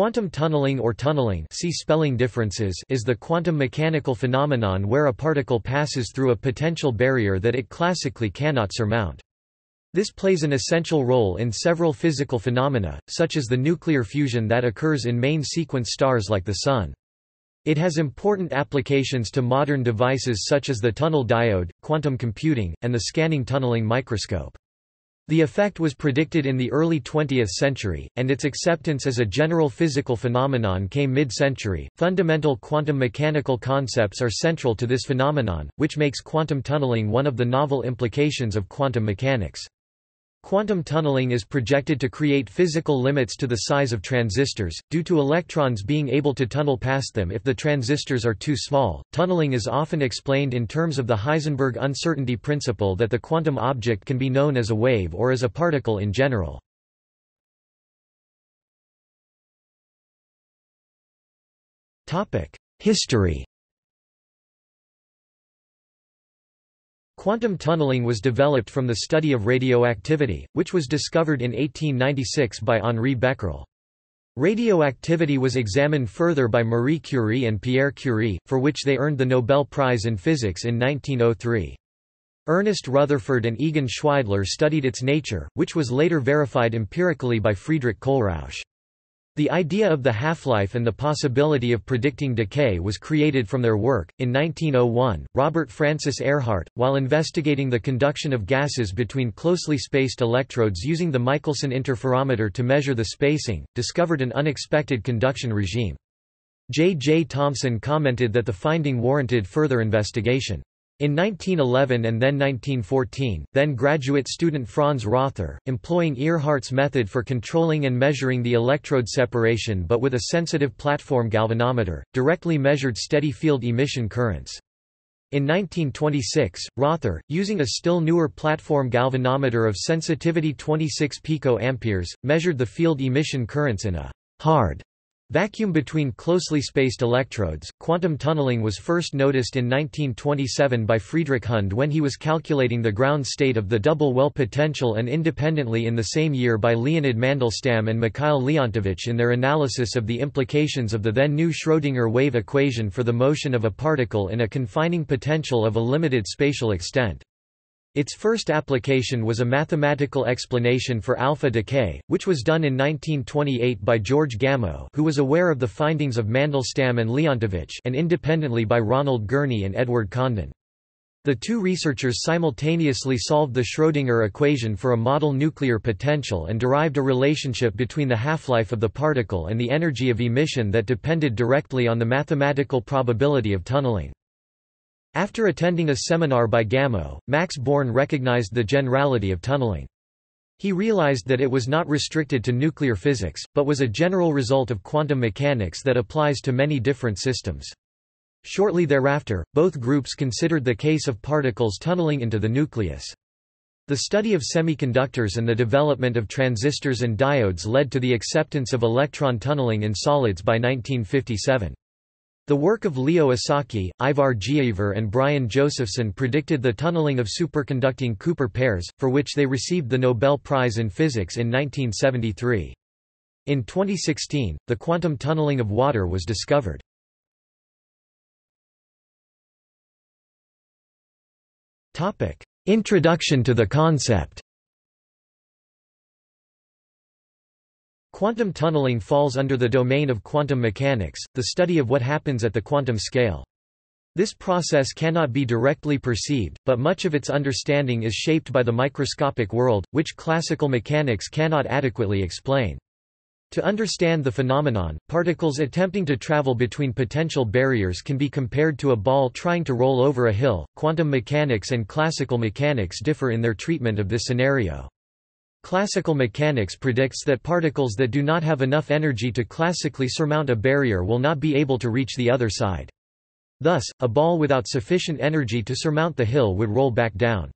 Quantum tunneling or tunneling see spelling differences is the quantum mechanical phenomenon where a particle passes through a potential barrier that it classically cannot surmount. This plays an essential role in several physical phenomena, such as the nuclear fusion that occurs in main sequence stars like the Sun. It has important applications to modern devices such as the tunnel diode, quantum computing, and the scanning tunneling microscope. The effect was predicted in the early 20th century, and its acceptance as a general physical phenomenon came mid-century. Fundamental quantum mechanical concepts are central to this phenomenon, which makes quantum tunneling one of the novel implications of quantum mechanics. Quantum tunneling is projected to create physical limits to the size of transistors, due to electrons being able to tunnel past them if the transistors are too small. Tunneling is often explained in terms of the Heisenberg uncertainty principle that the quantum object can be known as a wave or as a particle in general. History Quantum tunneling was developed from the study of radioactivity, which was discovered in 1896 by Henri Becquerel. Radioactivity was examined further by Marie Curie and Pierre Curie, for which they earned the Nobel Prize in Physics in 1903. Ernest Rutherford and Egon Schweidler studied its nature, which was later verified empirically by Friedrich Kohlrausch. The idea of the half-life and the possibility of predicting decay was created from their work. In 1901, Robert Francis Earhart, while investigating the conduction of gases between closely spaced electrodes using the Michelson interferometer to measure the spacing, discovered an unexpected conduction regime. J. J. Thomson commented that the finding warranted further investigation. In 1911 and then 1914, then graduate student Franz Rother, employing Earhart's method for controlling and measuring the electrode separation but with a sensitive platform galvanometer, directly measured steady field emission currents. In 1926, Rother, using a still newer platform galvanometer of sensitivity 26 pico-amperes, measured the field emission currents in a hard Vacuum between closely spaced electrodes. Quantum tunneling was first noticed in 1927 by Friedrich Hund when he was calculating the ground state of the double well potential and independently in the same year by Leonid Mandelstam and Mikhail Leontovich in their analysis of the implications of the then new Schrödinger wave equation for the motion of a particle in a confining potential of a limited spatial extent. Its first application was a mathematical explanation for alpha decay, which was done in 1928 by George Gamow who was aware of the findings of Mandelstam and Leontovich and independently by Ronald Gurney and Edward Condon. The two researchers simultaneously solved the Schrödinger equation for a model nuclear potential and derived a relationship between the half-life of the particle and the energy of emission that depended directly on the mathematical probability of tunneling. After attending a seminar by Gamow, Max Born recognized the generality of tunneling. He realized that it was not restricted to nuclear physics, but was a general result of quantum mechanics that applies to many different systems. Shortly thereafter, both groups considered the case of particles tunneling into the nucleus. The study of semiconductors and the development of transistors and diodes led to the acceptance of electron tunneling in solids by 1957. The work of Leo Esaki, Ivar Giaever and Brian Josephson predicted the tunneling of superconducting Cooper pairs, for which they received the Nobel Prize in Physics in 1973. In 2016, the quantum tunneling of water was discovered. Introduction to the concept Quantum tunneling falls under the domain of quantum mechanics, the study of what happens at the quantum scale. This process cannot be directly perceived, but much of its understanding is shaped by the microscopic world, which classical mechanics cannot adequately explain. To understand the phenomenon, particles attempting to travel between potential barriers can be compared to a ball trying to roll over a hill. Quantum mechanics and classical mechanics differ in their treatment of this scenario. Classical mechanics predicts that particles that do not have enough energy to classically surmount a barrier will not be able to reach the other side. Thus, a ball without sufficient energy to surmount the hill would roll back down.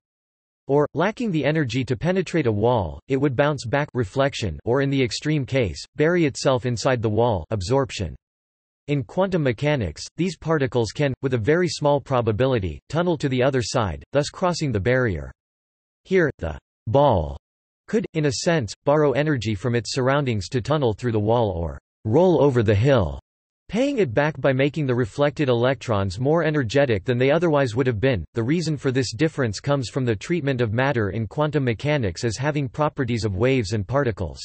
Or, lacking the energy to penetrate a wall, it would bounce back reflection or in the extreme case, bury itself inside the wall absorption. In quantum mechanics, these particles can, with a very small probability, tunnel to the other side, thus crossing the barrier. Here, the ball could, in a sense, borrow energy from its surroundings to tunnel through the wall or roll over the hill, paying it back by making the reflected electrons more energetic than they otherwise would have been. The reason for this difference comes from the treatment of matter in quantum mechanics as having properties of waves and particles.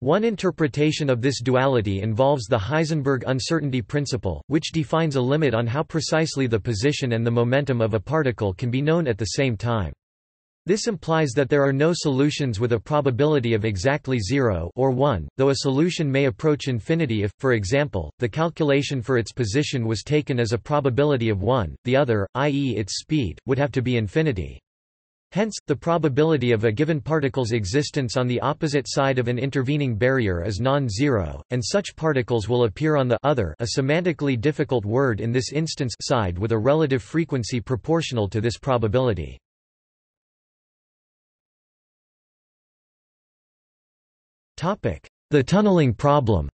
One interpretation of this duality involves the Heisenberg uncertainty principle, which defines a limit on how precisely the position and the momentum of a particle can be known at the same time. This implies that there are no solutions with a probability of exactly 0 or 1, though a solution may approach infinity if, for example, the calculation for its position was taken as a probability of 1, the other, i.e. its speed, would have to be infinity. Hence, the probability of a given particle's existence on the opposite side of an intervening barrier is non-zero, and such particles will appear on the other a semantically difficult word in this instance side with a relative frequency proportional to this probability. The tunneling problem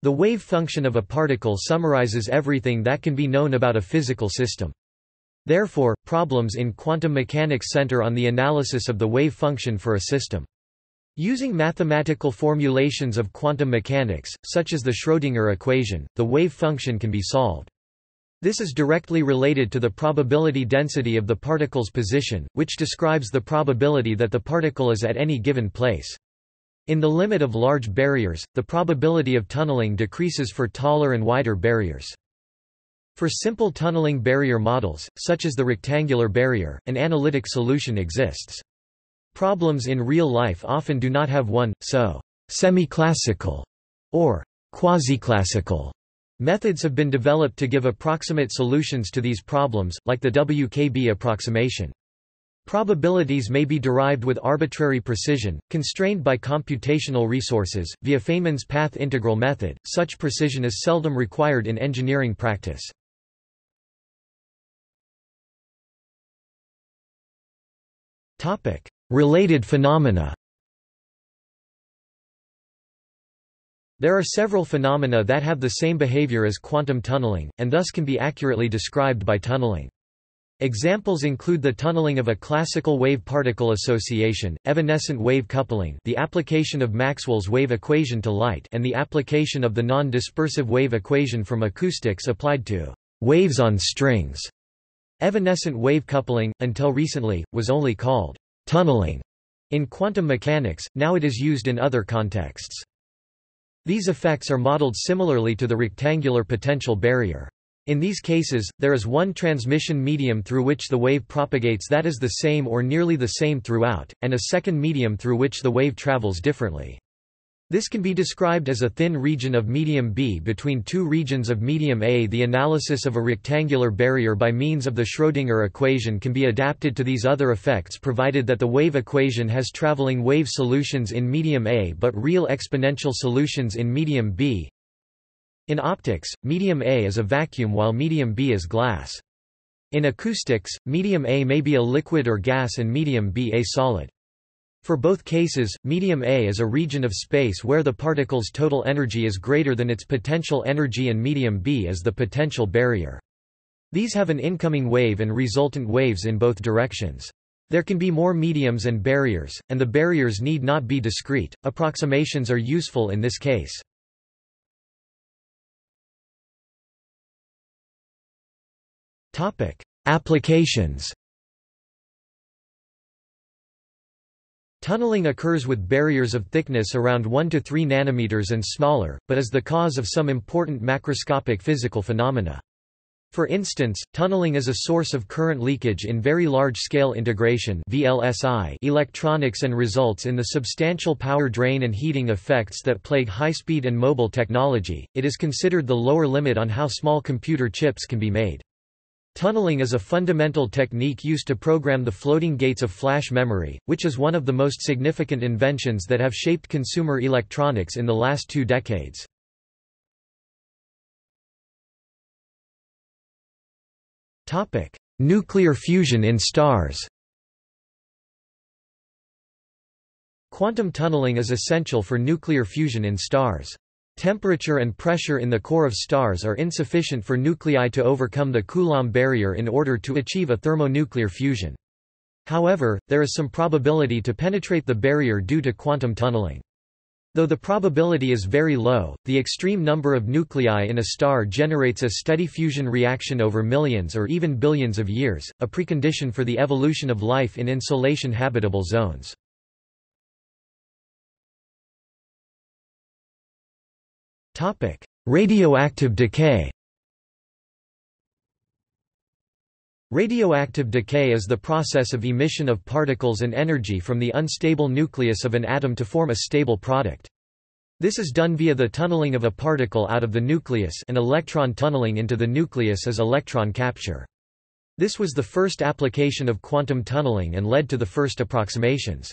The wave function of a particle summarizes everything that can be known about a physical system. Therefore, problems in quantum mechanics center on the analysis of the wave function for a system. Using mathematical formulations of quantum mechanics, such as the Schrödinger equation, the wave function can be solved. This is directly related to the probability density of the particle's position, which describes the probability that the particle is at any given place. In the limit of large barriers, the probability of tunneling decreases for taller and wider barriers. For simple tunneling barrier models, such as the rectangular barrier, an analytic solution exists. Problems in real life often do not have one, so semi-classical or quasi-classical Methods have been developed to give approximate solutions to these problems, like the WKB approximation. Probabilities may be derived with arbitrary precision, constrained by computational resources, via Feynman's path integral method. Such precision is seldom required in engineering practice. Related phenomena There are several phenomena that have the same behavior as quantum tunneling, and thus can be accurately described by tunneling. Examples include the tunneling of a classical wave-particle association, evanescent wave coupling the application of Maxwell's wave equation to light and the application of the non-dispersive wave equation from acoustics applied to waves on strings. Evanescent wave coupling, until recently, was only called tunneling in quantum mechanics, now it is used in other contexts. These effects are modeled similarly to the rectangular potential barrier. In these cases, there is one transmission medium through which the wave propagates that is the same or nearly the same throughout, and a second medium through which the wave travels differently. This can be described as a thin region of medium B between two regions of medium A. The analysis of a rectangular barrier by means of the Schrödinger equation can be adapted to these other effects provided that the wave equation has traveling wave solutions in medium A but real exponential solutions in medium B. In optics, medium A is a vacuum while medium B is glass. In acoustics, medium A may be a liquid or gas and medium B a solid. For both cases, medium A is a region of space where the particle's total energy is greater than its potential energy and medium B is the potential barrier. These have an incoming wave and resultant waves in both directions. There can be more mediums and barriers, and the barriers need not be discrete. Approximations are useful in this case. Topic: Applications. Tunneling occurs with barriers of thickness around 1 to 3 nanometers and smaller, but is the cause of some important macroscopic physical phenomena. For instance, tunneling is a source of current leakage in very large-scale integration VLSI electronics and results in the substantial power drain and heating effects that plague high-speed and mobile technology. It is considered the lower limit on how small computer chips can be made. Tunneling is a fundamental technique used to program the floating gates of flash memory, which is one of the most significant inventions that have shaped consumer electronics in the last two decades. Nuclear fusion in stars Quantum tunneling is essential for nuclear fusion in stars. Temperature and pressure in the core of stars are insufficient for nuclei to overcome the Coulomb barrier in order to achieve a thermonuclear fusion. However, there is some probability to penetrate the barrier due to quantum tunneling. Though the probability is very low, the extreme number of nuclei in a star generates a steady fusion reaction over millions or even billions of years, a precondition for the evolution of life in insolation habitable zones. Radioactive decay Radioactive decay is the process of emission of particles and energy from the unstable nucleus of an atom to form a stable product. This is done via the tunneling of a particle out of the nucleus and electron tunneling into the nucleus is electron capture. This was the first application of quantum tunneling and led to the first approximations.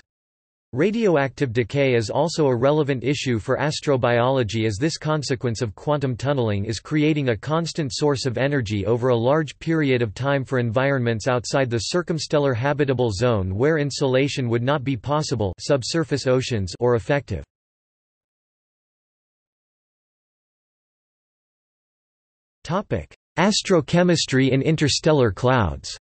Radioactive decay is also a relevant issue for astrobiology as this consequence of quantum tunneling is creating a constant source of energy over a large period of time for environments outside the circumstellar habitable zone where insolation would not be possible subsurface oceans or effective. Astrochemistry in interstellar clouds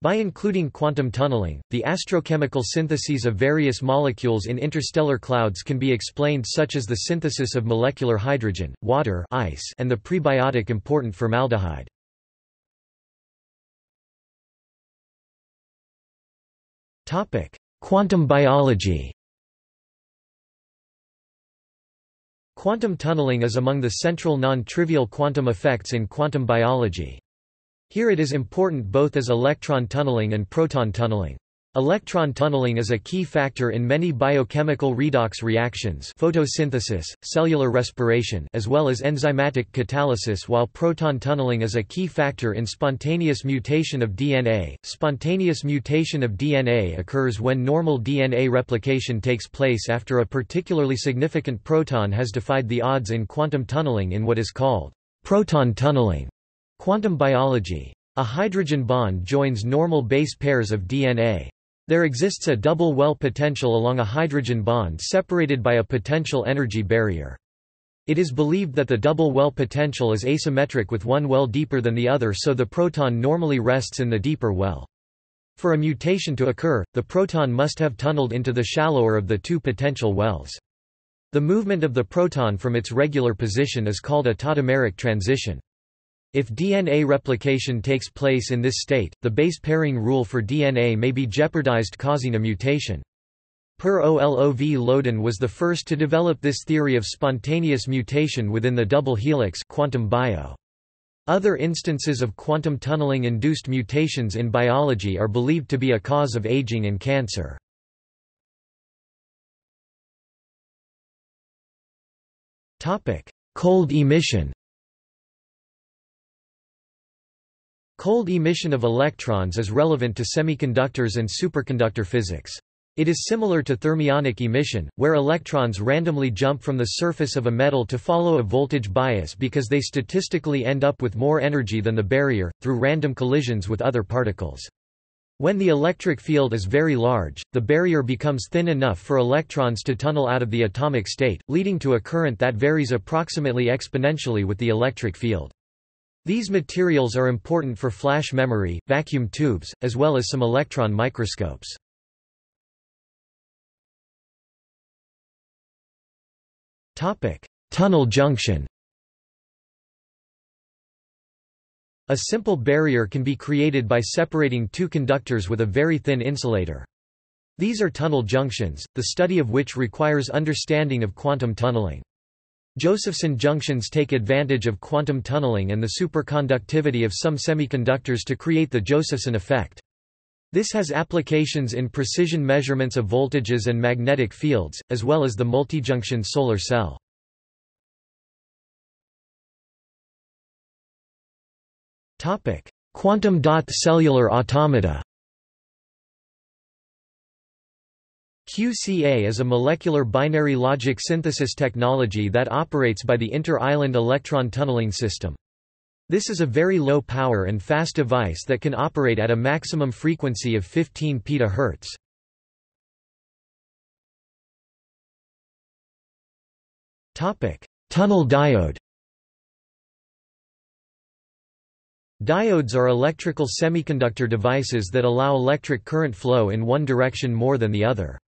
By including quantum tunneling, the astrochemical syntheses of various molecules in interstellar clouds can be explained such as the synthesis of molecular hydrogen, water ice, and the prebiotic important formaldehyde. Quantum biology Quantum tunneling is among the central non-trivial quantum effects in quantum biology. Here it is important both as electron tunneling and proton tunneling. Electron tunneling is a key factor in many biochemical redox reactions photosynthesis, cellular respiration as well as enzymatic catalysis while proton tunneling is a key factor in spontaneous mutation of DNA. Spontaneous mutation of DNA occurs when normal DNA replication takes place after a particularly significant proton has defied the odds in quantum tunneling in what is called proton tunneling. Quantum biology. A hydrogen bond joins normal base pairs of DNA. There exists a double well potential along a hydrogen bond separated by a potential energy barrier. It is believed that the double well potential is asymmetric with one well deeper than the other so the proton normally rests in the deeper well. For a mutation to occur, the proton must have tunneled into the shallower of the two potential wells. The movement of the proton from its regular position is called a tautomeric transition. If DNA replication takes place in this state, the base pairing rule for DNA may be jeopardized causing a mutation. Per-Olov Löwdin was the first to develop this theory of spontaneous mutation within the double helix quantum bio. Other instances of quantum tunneling-induced mutations in biology are believed to be a cause of aging and cancer. Cold emission Cold emission of electrons is relevant to semiconductors and superconductor physics. It is similar to thermionic emission, where electrons randomly jump from the surface of a metal to follow a voltage bias because they statistically end up with more energy than the barrier, through random collisions with other particles. When the electric field is very large, the barrier becomes thin enough for electrons to tunnel out of the atomic state, leading to a current that varies approximately exponentially with the electric field. These materials are important for flash memory, vacuum tubes, as well as some electron microscopes. Tunnel junction A simple barrier can be created by separating two conductors with a very thin insulator. These are tunnel junctions, the study of which requires understanding of quantum tunneling. Josephson junctions take advantage of quantum tunneling and the superconductivity of some semiconductors to create the Josephson effect. This has applications in precision measurements of voltages and magnetic fields, as well as the multijunction solar cell. Quantum dot cellular automata QCA is a molecular binary logic synthesis technology that operates by the inter-island electron tunneling system. This is a very low power and fast device that can operate at a maximum frequency of 15 petahertz. Topic: Tunnel diode. Diodes are electrical semiconductor devices that allow electric current flow in one direction more than the other.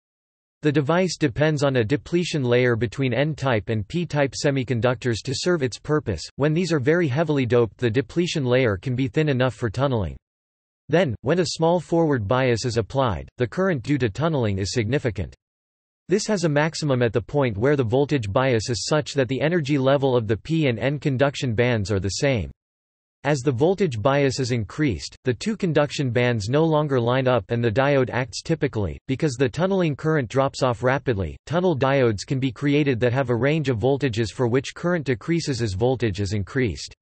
The device depends on a depletion layer between N-type and P-type semiconductors to serve its purpose. When these are very heavily doped the depletion layer can be thin enough for tunneling. Then, when a small forward bias is applied, the current due to tunneling is significant. This has a maximum at the point where the voltage bias is such that the energy level of the P and N conduction bands are the same. As the voltage bias is increased, the two conduction bands no longer line up and the diode acts typically. Because the tunneling current drops off rapidly, tunnel diodes can be created that have a range of voltages for which current decreases as voltage is increased.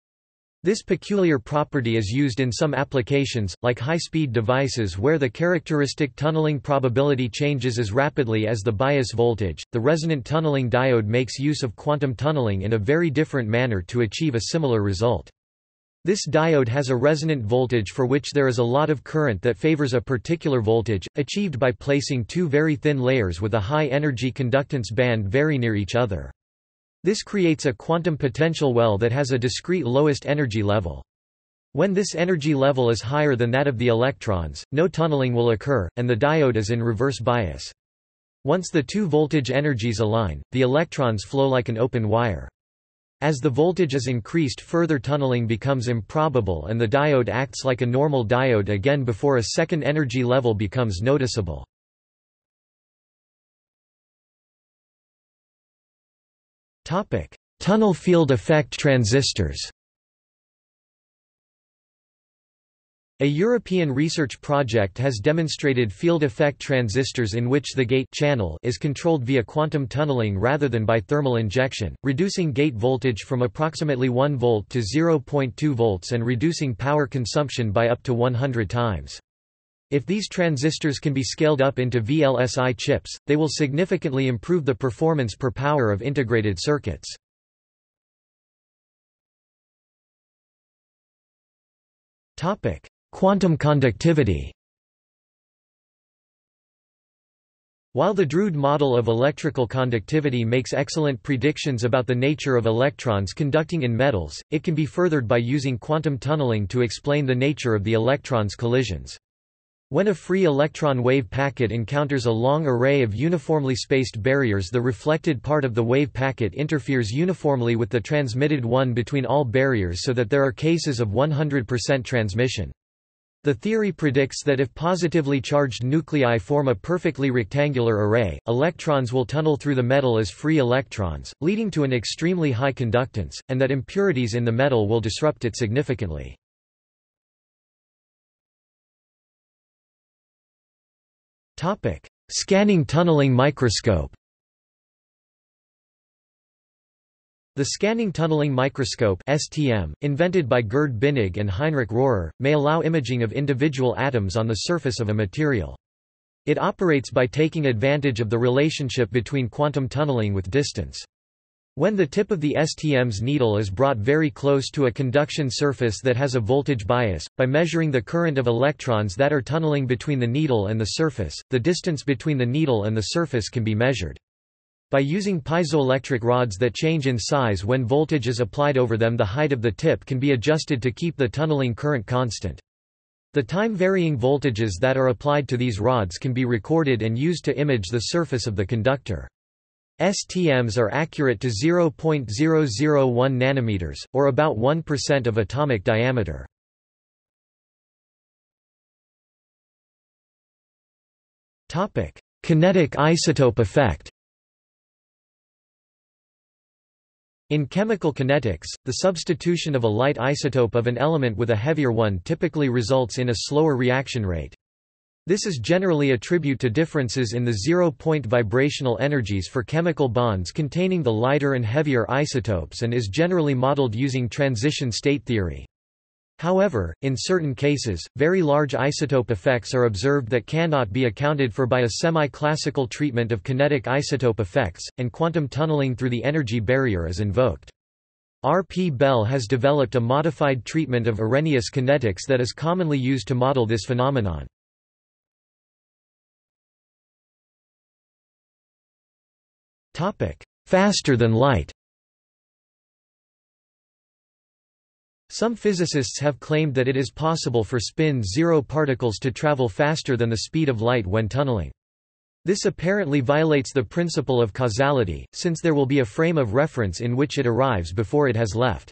This peculiar property is used in some applications, like high-speed devices where the characteristic tunneling probability changes as rapidly as the bias voltage. The resonant tunneling diode makes use of quantum tunneling in a very different manner to achieve a similar result. This diode has a resonant voltage for which there is a lot of current that favors a particular voltage, achieved by placing two very thin layers with a high energy conductance band very near each other. This creates a quantum potential well that has a discrete lowest energy level. When this energy level is higher than that of the electrons, no tunneling will occur, and the diode is in reverse bias. Once the two voltage energies align, the electrons flow like an open wire. As the voltage is increased further tunneling becomes improbable and the diode acts like a normal diode again before a second energy level becomes noticeable. Tunnel field effect transistors A European research project has demonstrated field effect transistors in which the gate channel is controlled via quantum tunneling rather than by thermal injection, reducing gate voltage from approximately 1 volt to 0.2 volts and reducing power consumption by up to 100 times. If these transistors can be scaled up into VLSI chips, they will significantly improve the performance per power of integrated circuits. Topic: Quantum conductivity While the Drude model of electrical conductivity makes excellent predictions about the nature of electrons conducting in metals, it can be furthered by using quantum tunneling to explain the nature of the electrons' collisions. When a free electron wave packet encounters a long array of uniformly spaced barriers the reflected part of the wave packet interferes uniformly with the transmitted one between all barriers so that there are cases of 100% transmission. The theory predicts that if positively charged nuclei form a perfectly rectangular array, electrons will tunnel through the metal as free electrons, leading to an extremely high conductance, and that impurities in the metal will disrupt it significantly. Scanning tunneling microscope The scanning tunneling microscope (STM), invented by Gerd Binnig and Heinrich Rohrer, may allow imaging of individual atoms on the surface of a material. It operates by taking advantage of the relationship between quantum tunneling with distance. When the tip of the STM's needle is brought very close to a conduction surface that has a voltage bias, by measuring the current of electrons that are tunneling between the needle and the surface, the distance between the needle and the surface can be measured. By using piezoelectric rods that change in size when voltage is applied over them the height of the tip can be adjusted to keep the tunneling current constant. The time-varying voltages that are applied to these rods can be recorded and used to image the surface of the conductor. STMs are accurate to 0.001 nanometers, or about 1% of atomic diameter. Kinetic isotope effect In chemical kinetics, the substitution of a light isotope of an element with a heavier one typically results in a slower reaction rate. This is generally attribute to differences in the zero-point vibrational energies for chemical bonds containing the lighter and heavier isotopes and is generally modeled using transition state theory. However, in certain cases, very large isotope effects are observed that cannot be accounted for by a semi-classical treatment of kinetic isotope effects, and quantum tunneling through the energy barrier is invoked. R. P. Bell has developed a modified treatment of Arrhenius kinetics that is commonly used to model this phenomenon. Faster than light Some physicists have claimed that it is possible for spin-zero particles to travel faster than the speed of light when tunneling. This apparently violates the principle of causality, since there will be a frame of reference in which it arrives before it has left.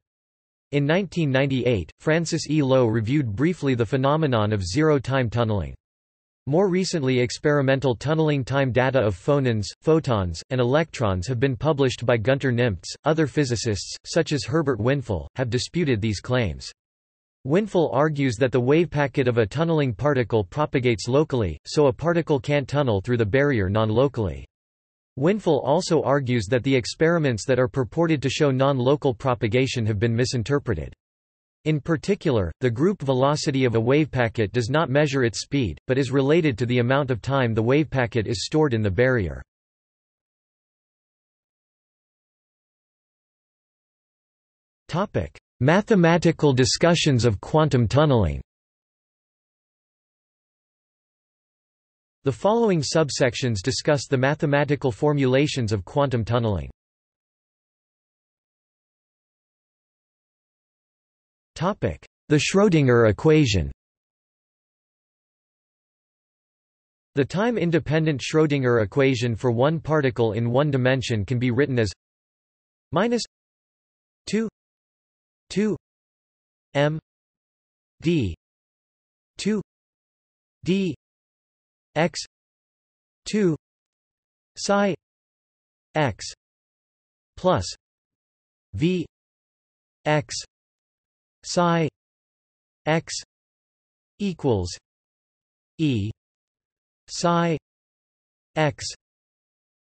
In 1998, Francis E. Low reviewed briefly the phenomenon of zero-time tunneling. More recently experimental tunneling time data of phonons, photons, and electrons have been published by Gunter Nimtz. Other physicists, such as Herbert Winful, have disputed these claims. Winful argues that the wave packet of a tunneling particle propagates locally, so a particle can't tunnel through the barrier non-locally. Winful also argues that the experiments that are purported to show non-local propagation have been misinterpreted. In particular, the group velocity of a wave packet does not measure its speed, but is related to the amount of time the wave packet is stored in the barrier. Mathematical discussions of quantum tunneling The following subsections discuss the mathematical formulations of quantum tunneling. The Schrödinger equation. The time-independent Schrödinger equation for one particle in one dimension can be written as minus 2 2 m d 2 d x 2 psi x plus v x psi x equals e psi x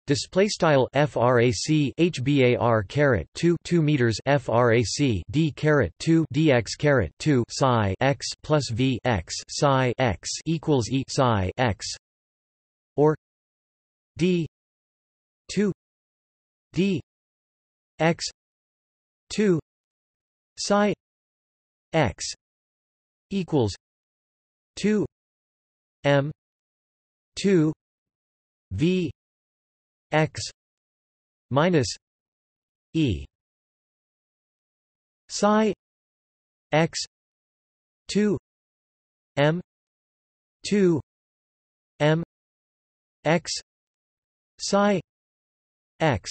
Display style frac hbar caret 2 2 meters frac d caret 2 dx caret 2 psi x plus v x psi x equals e psi x or d 2 d x 2 psi x equals 2 m 2 v x minus e psi x 2 m 2 m x psi x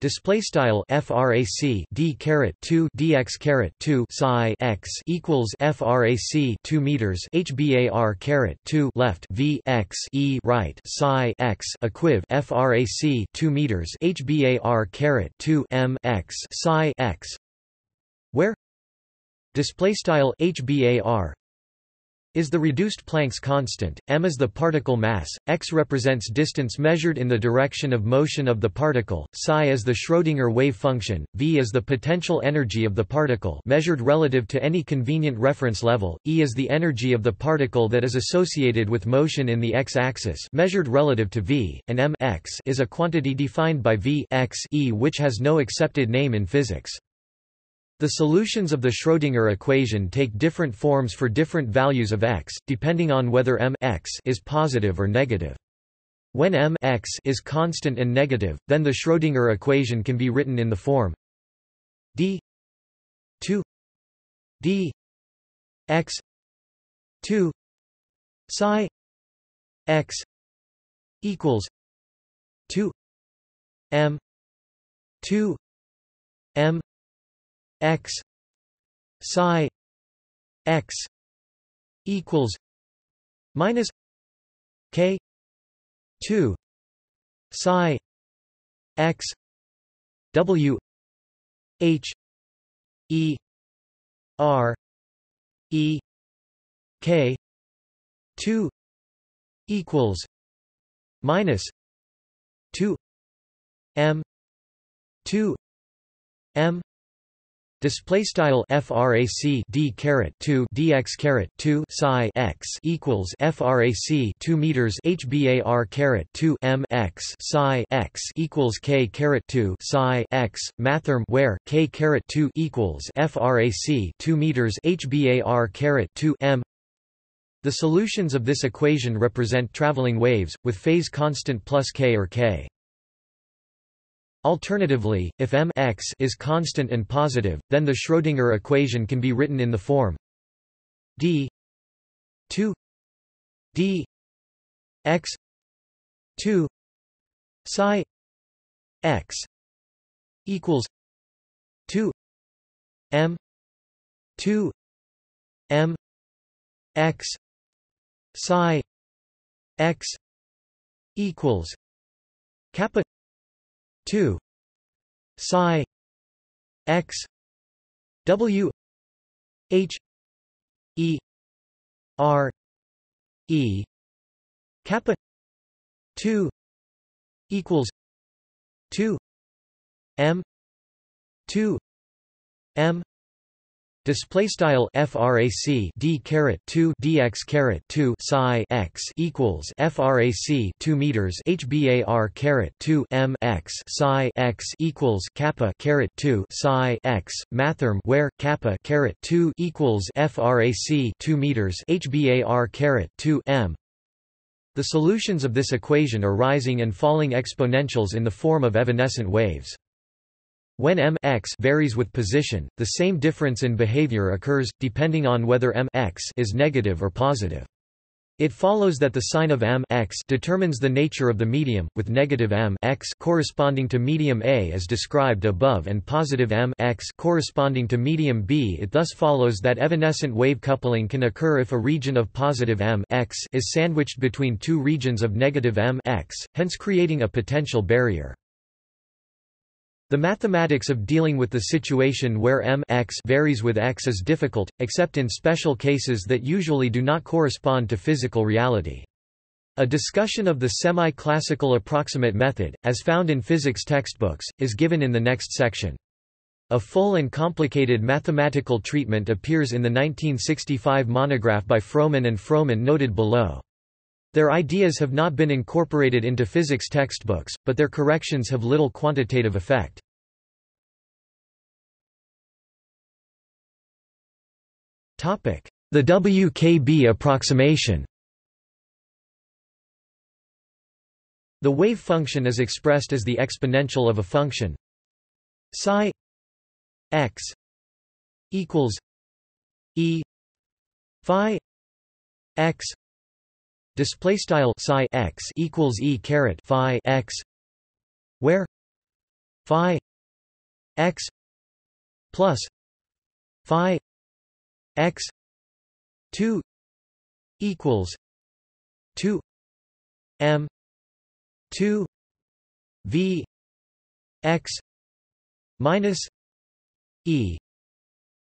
Display style frac d caret 2 dx caret 2 psi x equals frac 2 meters hbar caret 2 left v x e right psi x equiv frac 2 meters hbar caret 2 m x psi x where display style hbar is the reduced Planck's constant, m is the particle mass, x represents distance measured in the direction of motion of the particle, psi is the Schrödinger wave function, v is the potential energy of the particle measured relative to any convenient reference level, e is the energy of the particle that is associated with motion in the x-axis measured relative to v, and m x is a quantity defined by v x e which has no accepted name in physics. The solutions of the Schrödinger equation take different forms for different values of x, depending on whether m x is positive or negative. When m x is constant and negative, then the Schrödinger equation can be written in the form d 2 d x 2 psi x equals 2 m 2 m x psi x equals minus k 2 psi x w h e r e k 2 equals minus 2 m 2 m Display style frac d caret 2 dx caret 2 psi x equals frac 2 meters hbar caret 2 m x psi x equals k caret 2 psi x mathrm where k caret 2 equals frac 2 meters hbar caret 2 m. The solutions of this equation represent traveling waves with phase constant plus k or k. Alternatively, if m x is constant and positive, then the Schrödinger equation can be written in the form d 2 d x 2 psi x equals 2 m 2 m x psi x equals kappa 2 psi x w h e r e kappa 2 equals 2 m 2 m Display style frac d caret 2 dx caret 2 psi x equals frac 2 meters hbar caret 2 m x psi x equals kappa caret 2 psi x mathrm where kappa caret 2 equals frac 2 meters hbar caret 2 m. The solutions of this equation are rising and falling exponentials in the form of evanescent waves. When m x varies with position, the same difference in behavior occurs, depending on whether m x is negative or positive. It follows that the sign of m x determines the nature of the medium, with negative m x corresponding to medium A as described above and positive m x corresponding to medium B. It thus follows that evanescent wave coupling can occur if a region of positive m x is sandwiched between two regions of negative m x, hence creating a potential barrier. The mathematics of dealing with the situation where m x varies with x is difficult, except in special cases that usually do not correspond to physical reality. A discussion of the semi-classical approximate method, as found in physics textbooks, is given in the next section. A full and complicated mathematical treatment appears in the 1965 monograph by Fröman and Fröman noted below. Their ideas have not been incorporated into physics textbooks, but their corrections have little quantitative effect. The WKB approximation The wave function is expressed as the exponential of a function psi x equals e phi x display style psi x equals e caret phi x where phi x plus phi x 2 equals 2 m 2 v x minus e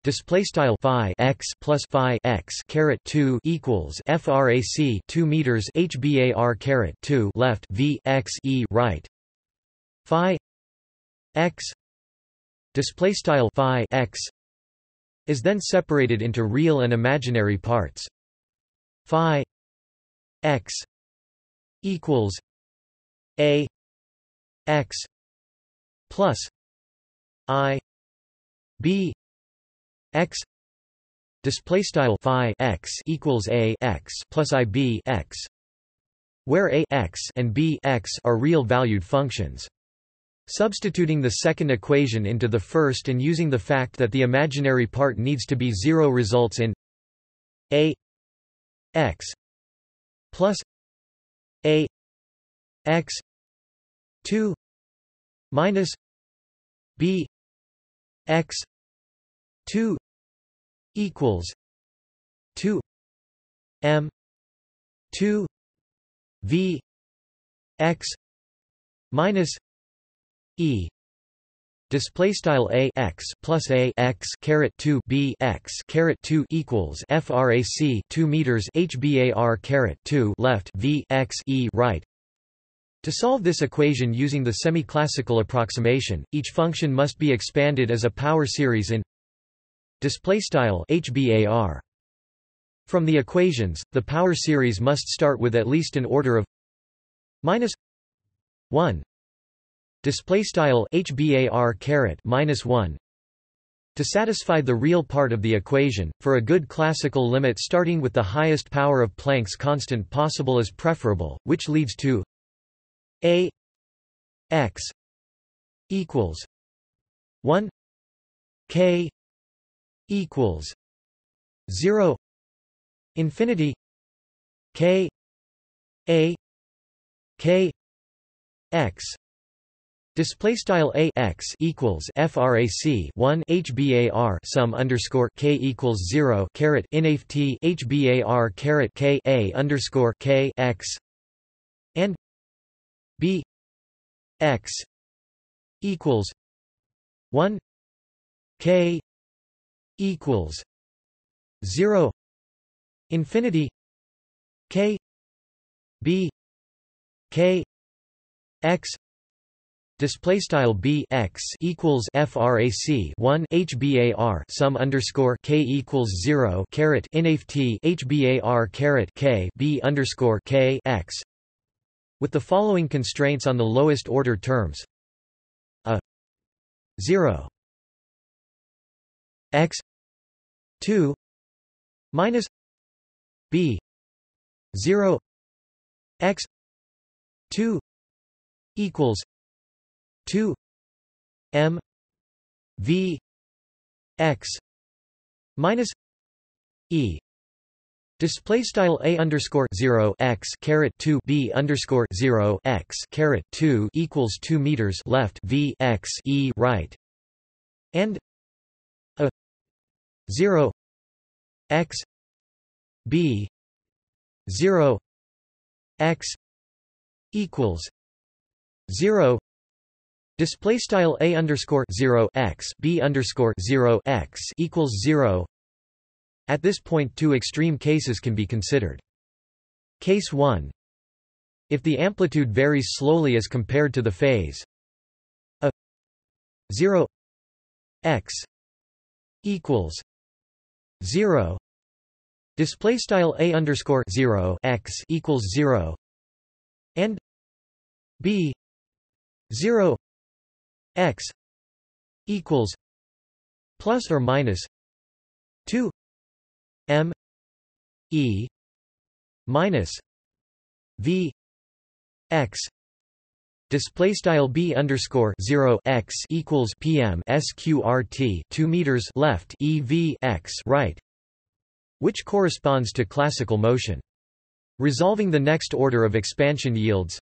Display style phi x plus phi x caret two equals frac two meters hbar caret two left v x e right phi x display style phi x is then separated into real and imaginary parts. Phi x equals a x plus i b x display style phi x equals a x plus i b x where a x and b x are real valued functions Substituting the second equation into the first and using the fact that the imaginary part needs to be zero results in a x plus a x 2 minus b x 2 equals 2 m 2 v x minus e display style a x plus a x caret 2 b x caret 2 equals frac 2 meters hbar caret 2 left v x e right. To solve this equation using the semi-classical approximation each function must be expanded as a power series in display style hbar from the equations the power series must start with at least an order of minus 1 display style hbar caret minus 1 to satisfy the real part of the equation, for a good classical limit starting with the highest power of Planck's constant possible is preferable, which leads to a x equals 1 k equals 0 infinity k a k x. Display style a x equals frac 1 hbar sum underscore k equals 0 caret inaf t hbar caret k a underscore k x. And b x equals 1 k equals 0 infinity k b k x display style b x equals frac 1 hbar sum underscore k equals 0 caret inaf t hbar caret k b underscore k x with the following constraints on the lowest order terms. A 0 x 2 minus b 0 x 2 equals 2 m v x minus e. Display style a underscore zero x caret two b underscore zero x caret two equals two meters left v x e right, and 0 x b 0 x equals 0 display style a underscore 0 x b underscore 0 x equals 0 at this point two extreme cases can be considered. Case 1 if the amplitude varies slowly as compared to the phase a 0 x equals 0 display style a underscore 0 x equals 0 and b 0 x equals plus or minus 2 M E minus V X Display style b underscore zero x equals PM sqrt two meters left ev x right, which corresponds to classical motion. Resolving the next order of expansion yields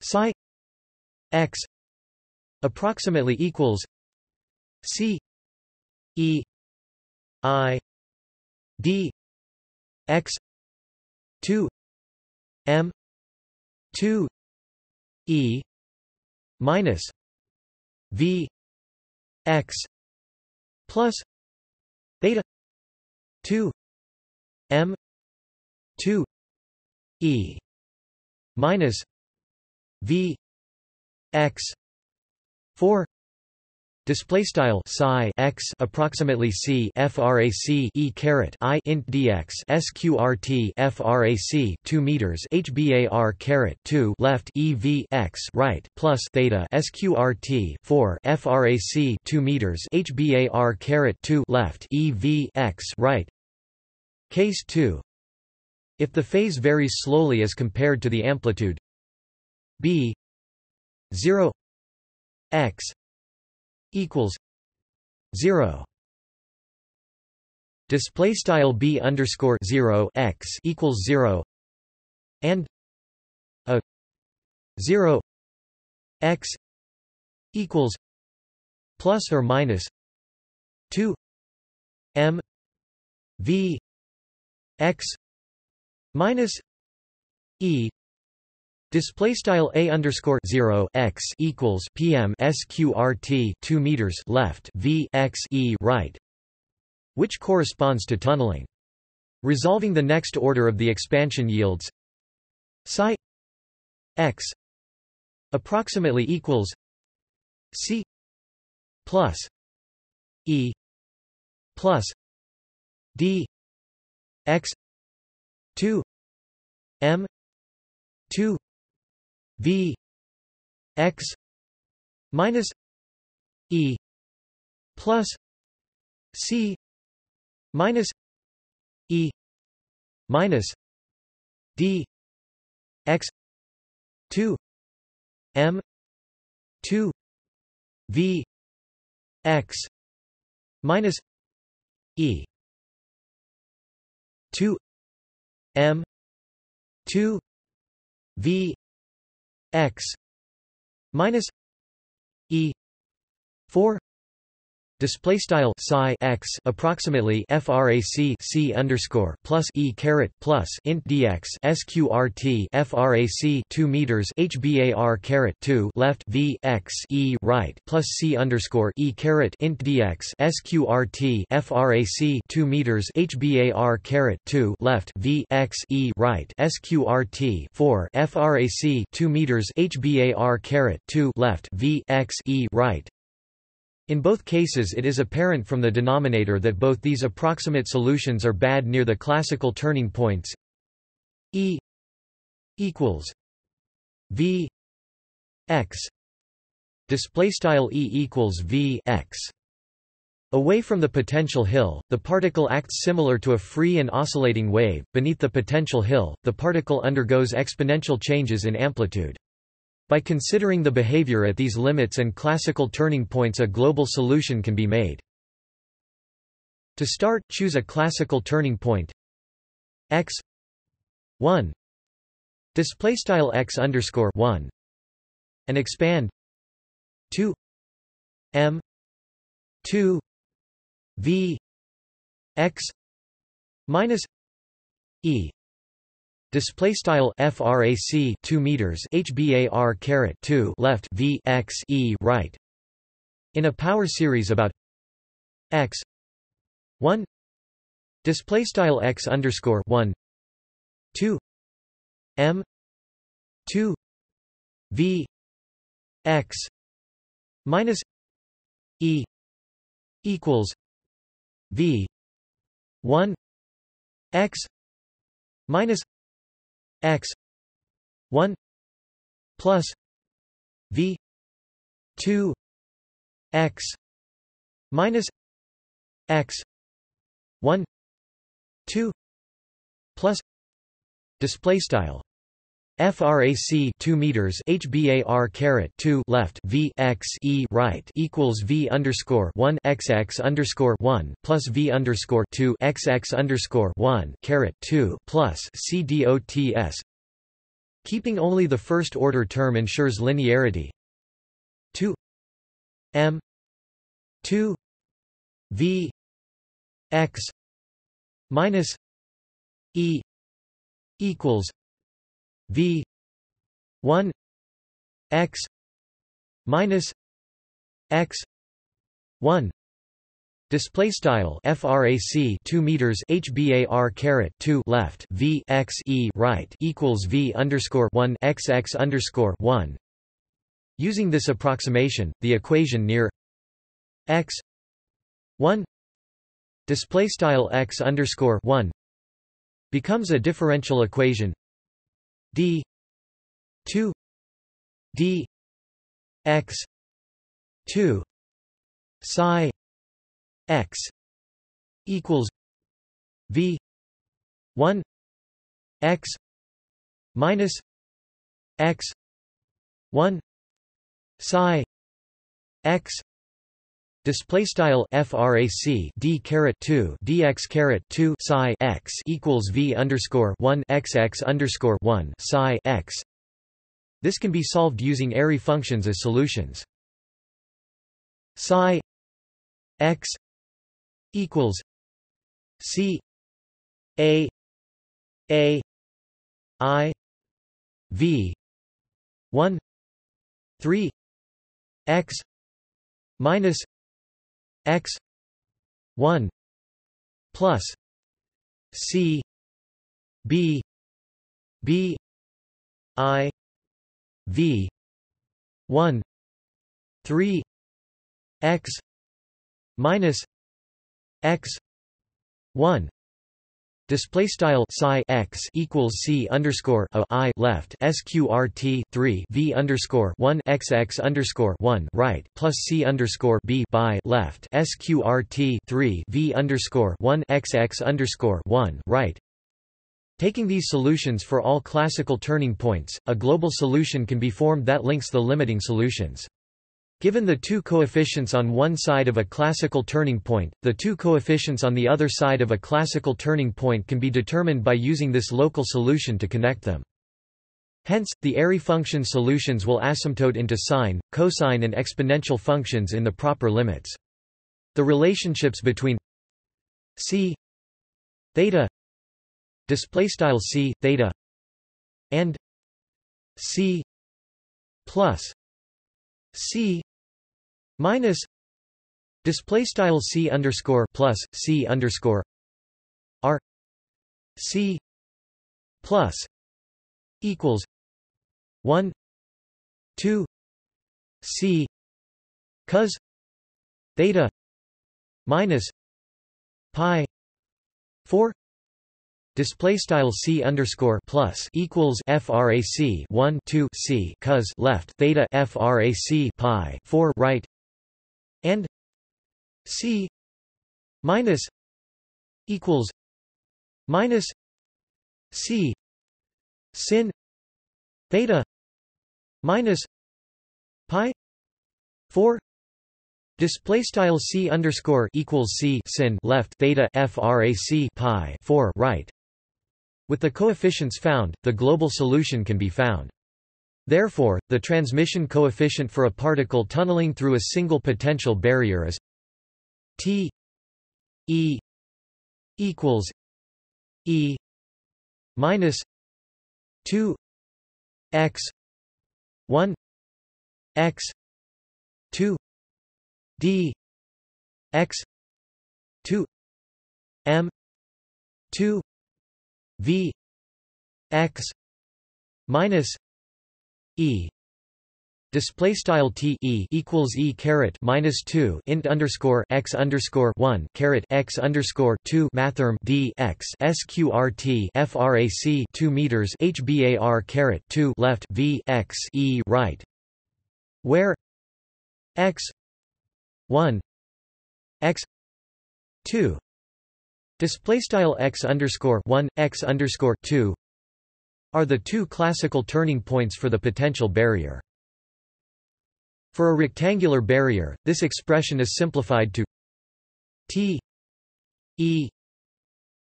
psi x approximately equals c e i d x 2 m 2 e minus v x plus theta 2 m 2 e minus v x 4 Display style psi x approximately c frac e caret i int dx sqrt frac 2 meters hbar caret 2 left ev x right plus theta sqrt 4 frac 2 meters hbar caret 2 left ev x right. Case 2. If the phase varies slowly as compared to the amplitude b 0 x equals zero. Display style b underscore zero x equals zero and a zero x equals plus or minus two m v x minus e Display style a underscore zero x equals PM sqrt two meters left v x e right, which corresponds to tunneling. Resolving the next order of the expansion yields psi x approximately equals c plus e plus d x 2 m 2 v x minus e plus c minus e minus d x 2 m 2 v x minus e 2 m 2 v x minus e 4 display style psi x approximately frac c underscore plus e caret plus int dx sqrt frac 2 meters hbar caret 2 left v x e right plus c underscore e caret int dx sqrt frac 2 meters hbar caret 2 left v x e right sqrt 4 frac 2 meters hbar caret 2 left v x e right in both cases it is apparent from the denominator that both these approximate solutions are bad near the classical turning points E equals V x display style E equals V x Away from the potential hill, the particle acts similar to a free and oscillating wave. Beneath the potential hill, the particle undergoes exponential changes in amplitude. By considering the behavior at these limits and classical turning points a global solution can be made. To start, choose a classical turning point. X 1 display style x underscore 1 and expand. 2 m 2 v x minus e Display style frac 2 meters hbar caret 2 left v x e right. In a power series about x 1 display style x underscore 1 2 m. 2 v. X minus e equals v 1 x minus x 1 plus v 2 x minus x 1 2 plus display style frac 2 meters hbar caret 2 left v x e right equals v underscore 1 x x underscore 1 plus v underscore 2 x x underscore 1 caret 2 plus c dots. Keeping only the first order term ensures linearity. 2 m 2 v x minus e equals V one X minus X one Display style frac 2 meters hbar caret 2 left v x e right equals v underscore 1 x x underscore 1. Using this approximation, the equation near x 1 display style x underscore 1 becomes a differential equation d 2 d x 2 psi x equals v 1 x minus x 1 psi x Display style frac d caret 2 dx caret 2 psi x equals v underscore 1 xx underscore 1 psi x. This can be solved using Airy functions as solutions. Psi x equals c a a i v 1 3 x minus x 1 plus c b b i v 1 3 x minus x 1 Display style psi x equals c underscore a i left sqrt three v underscore one x x underscore one right plus c underscore b by left sqrt three v underscore one x x underscore one right. Taking these solutions for all classical turning points, a global solution can be formed that links the limiting solutions. Given the two coefficients on one side of a classical turning point, the two coefficients on the other side of a classical turning point can be determined by using this local solution to connect them. Hence, the Airy function solutions will asymptote into sine, cosine and exponential functions in the proper limits. The relationships between c theta display style c theta and c plus c minus display style c underscore plus c underscore r c plus equals 1 2 c cos theta minus pi 4 Display style c underscore plus equals frac 1 2 c cos left theta frac pi 4 right and c minus equals minus c sin theta minus pi 4 Display style c underscore equals c sin left theta frac pi 4 right. With the coefficients found, the global solution can be found. Therefore, the transmission coefficient for a particle tunneling through a single potential barrier is T E equals E minus 2 x 1 x 2 d x 2 m 2 v x minus e. Display style t e equals e caret minus two int underscore x underscore one caret x underscore two mathrm d x sqrt frac two meters hbar caret two left v x e right, where x one x two. Display style x underscore one x underscore two are the two classical turning points for the potential barrier. For a rectangular barrier, this expression is simplified to T E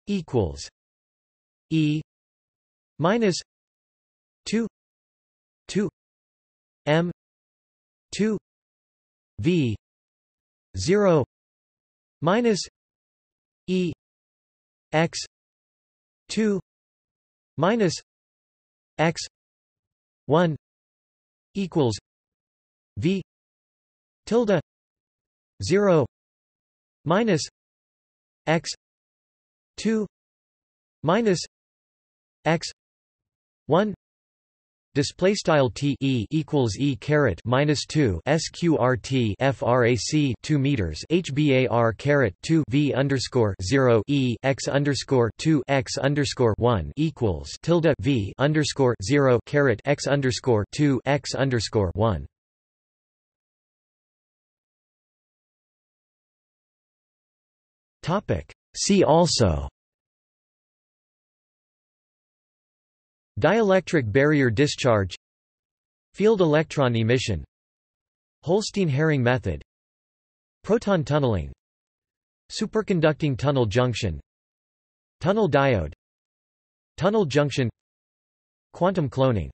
equals E minus 2 2 M 2 V 0 minus E X 2 minus X 1 equals V tilde zero minus x two minus x one Display style t e equals e caret minus two sqrt frac two meters hbar caret two v underscore zero e x underscore two x underscore one equals tilde v underscore zero caret x underscore two x underscore one. Topic. See also Dielectric barrier discharge Field electron emission Holstein-Herring method Proton tunneling Superconducting tunnel junction Tunnel diode Tunnel junction Quantum cloning